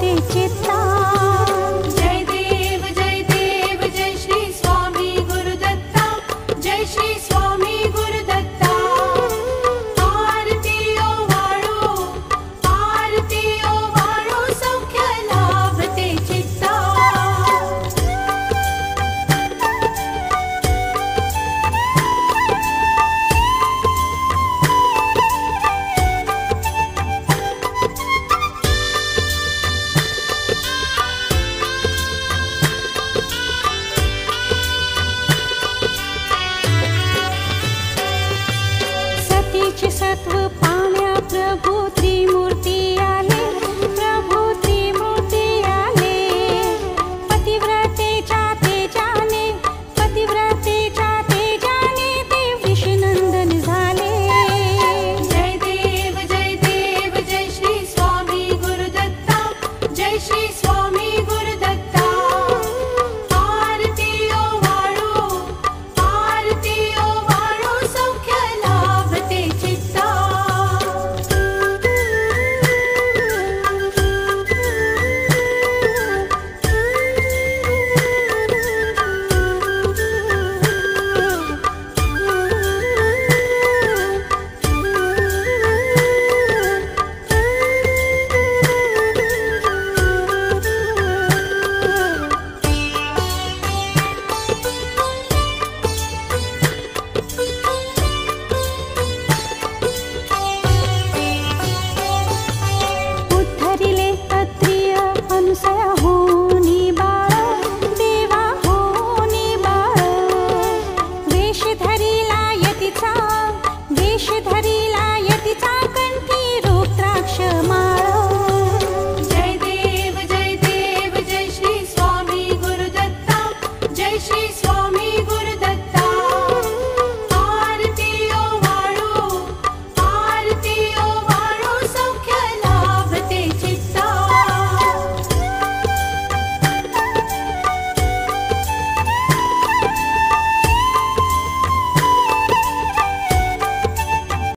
地界起来呀！